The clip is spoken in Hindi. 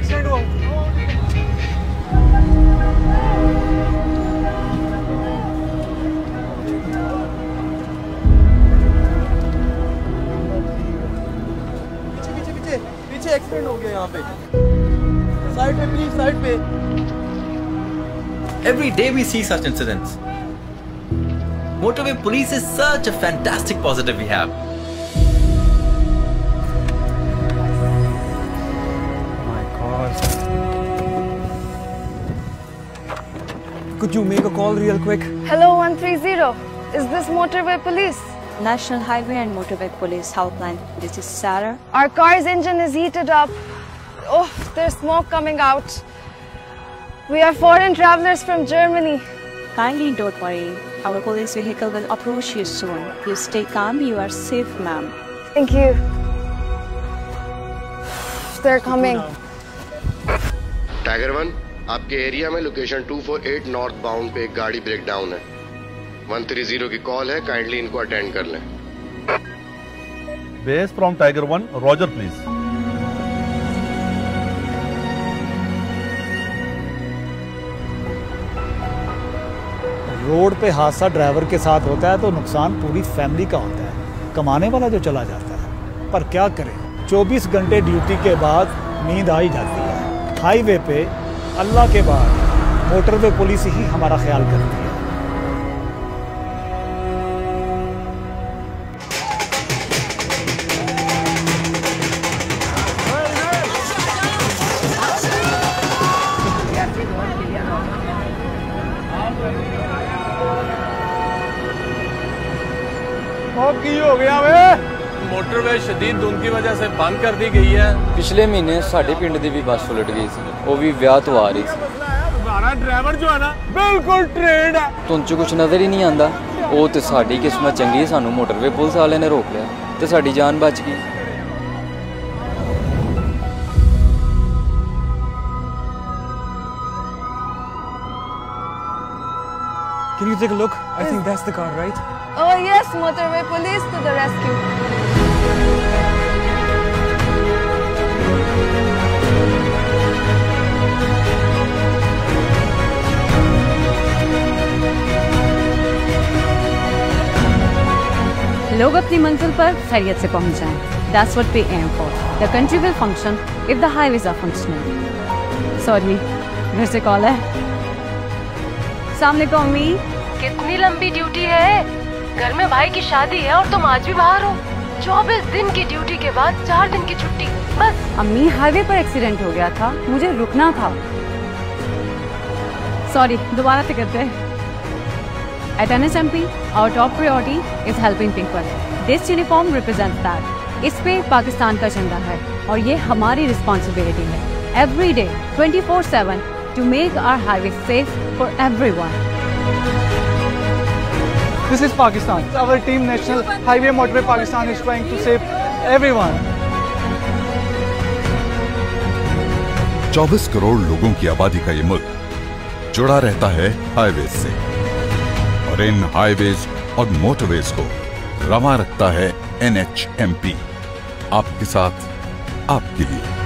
आगे एक्सीडेंट हुआ पीछे पीछे पीछे पीछे एक्सीडेंट हो गया यहाँ पे साइड पे प्लीज साइड पे Every day we see such incidents. Motorway police is such a fantastic positive we have. God. Could you make a call real quick? Hello 130. Is this motorway police? National Highway and Motorway Police Helpline. This is Sarah. Our car's engine is heated up. Oh, there's smoke coming out. We are foreign travelers from Germany. Kindly don't worry. Our police vehicle will approach you soon. You stay calm. You are safe, ma'am. Thank you. They're coming. Tiger one आपके एरिया में लोकेशन 248 नॉर्थ बाउंड पे एक गाड़ी ब्रेक डाउन है 130 की कॉल है काइंडली इनको अटेंड कर लें। Base from Tiger 1, Roger please. Road पे हादसा ड्राइवर के साथ होता है तो नुकसान पूरी फैमिली का होता है। कमाने वाला जो चला जाता है। पर क्या करें? 24 घंटे ड्यूटी के बाद नींद आ ही जाती है। हाईवे पे अल्लाह के बाद मोटरवे पुलिस ही हमारा ख्याल करती है। हो गया वे? ਮੋਟਰਵੇ ਸ਼ਦੀਦ ਧੁੰਦ ਦੀ ਵਜ੍ਹਾ ਸੇ ਬੰਦ ਕਰ ਦੀ ਗਈ ਹੈ ਪਿਛਲੇ ਮਹੀਨੇ ਸਾਡੇ ਪਿੰਡ ਦੀ ਵੀ ਬੱਸ ਉਲਟ ਗਈ ਸੀ ਉਹ ਵੀ ਵਿਆਹ ਤੋਂ ਆ ਰਹੀ ਸੀ हमारा ड्राइवर जो है ना बिल्कुल ट्रेंड है ਧੁੰਦ 'ਚ ਕੁਝ ਨਜ਼ਰ ਹੀ ਨਹੀਂ ਆਂਦਾ ਉਹ ਤੇ ਸਾਡੀ ਕਿਸਮਤ ਚੰਗੀ ਸਾਨੂੰ ਮੋਟਰਵੇ ਪੁਲਿਸ ਵਾਲਿਆਂ ਨੇ ਰੋਕ ਲਿਆ ਤੇ ਸਾਡੀ ਜਾਨ ਬਚ ਗਈ Can you take a look? I think that's the car, right? Oh yes, motorway police to the rescue. लोग अपनी मंजिल पर खैरियत से पहुंच जाएं। That's what we aim for. The country will function if the highways are functioning. Sorry, घर से कॉल है सामने को अम्मी कितनी लंबी ड्यूटी है। घर में भाई की शादी है और तुम आज भी बाहर हो। चौबीस दिन की ड्यूटी के बाद चार दिन की छुट्टी। बस। अम्मी हाईवे पर एक्सीडेंट हो गया था। मुझे रुकना था। सॉरी दोबारा से करते हैं। At NSMP, our top priority is helping people. This uniform represents that. इस पे पाकिस्तान का झंडा है और ये हमारी रिस्पॉन्सिबिलिटी है। Every day 24/7 to make our highways safe for everyone. This is Pakistan. Our team, National Highway Motorway Pakistan, is trying to save everyone. 24 crore लोगों की आबादी का ये मुल्क जुड़ा रहता है हाईवेज से और इन हाईवेज और मोटरवेज को रवा रखता है एनएचएमपी आपके साथ आपके लिए